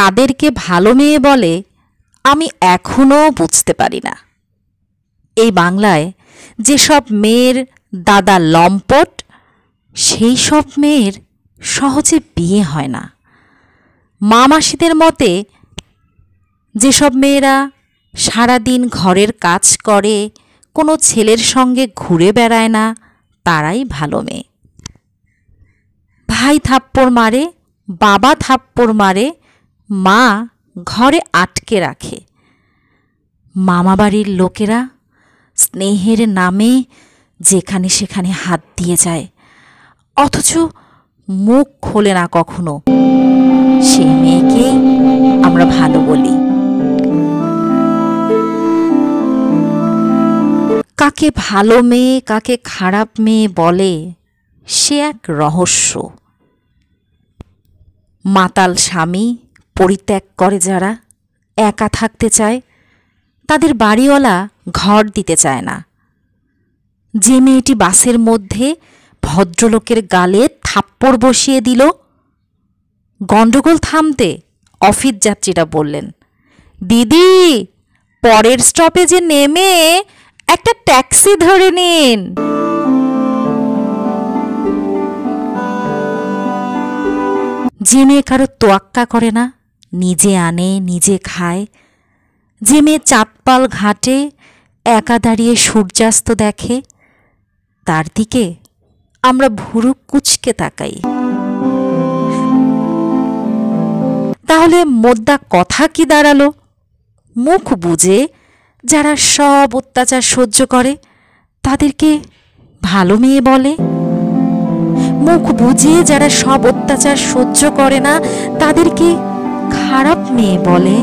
কাদেরকে ভালো মেয়ে বলে, আমি এখনও বুঝতে পারি না। এই বাংলায় যেসব মেয়ের দাদা লম্পট, সেই সব মেয়ের সহজে বিয়ে হয় না। মা মাসিদের মতে, যেসব মেয়েরা সারাদিন ঘরের কাজ করে, কোনো ছেলের সঙ্গে ঘুরে বেড়ায় না, তারাই ভালো মেয়ে। ভাই থাপ্পড় মারে, বাবা থাপ্পড় মারে মা ঘরে আটকে রাখে। মামাবাড়ির লোকেরা স্নেহের নামে যেখানে সেখানে হাত দিয়ে যায়। অথচ মুখ খোলে না কখনো। সেই মেয়েকেই আমরা ভালো বলি। কাকে ভালো মেয়ে, কাকে খারাপ মেয়ে বলে সে এক রহস্য। মাতাল স্বামী পরিত্যাগ করে যারা, একা থাকতে চায়, তাদের বাড়িওয়ালা ঘর দিতে চায় না। যে মেয়েটি বাসের মধ্যে ভদ্রলোকের গালে থাপ্পড় বসিয়ে দিল গণ্ডগোল থামতে অফিস যাত্রীরা বললেন, দিদি, পরের স্টপেজে নেমে একটা ট্যাক্সি ধরে নিন। যে মেয়ে কারও তোয়াক্কা করে না নিজে আনে, নিজে খায়। যে মেয়ে চাঁদপাল ঘাটে একা দাঁড়িয়ে সূর্যাস্ত দেখে, তার দিকে আমরা ভুরু কুচকে তাকাই। তাহলে মোদ্দা কথা কি দাঁড়াল? মুখ বুঝে যারা সব অত্যাচার সহ্য করে, তাদেরকে ভালো মেয়ে বলে? মুখ বুঝে যারা সব অত্যাচার সহ্য করে না, তাদেরকে খারাপ মেয়ে বলে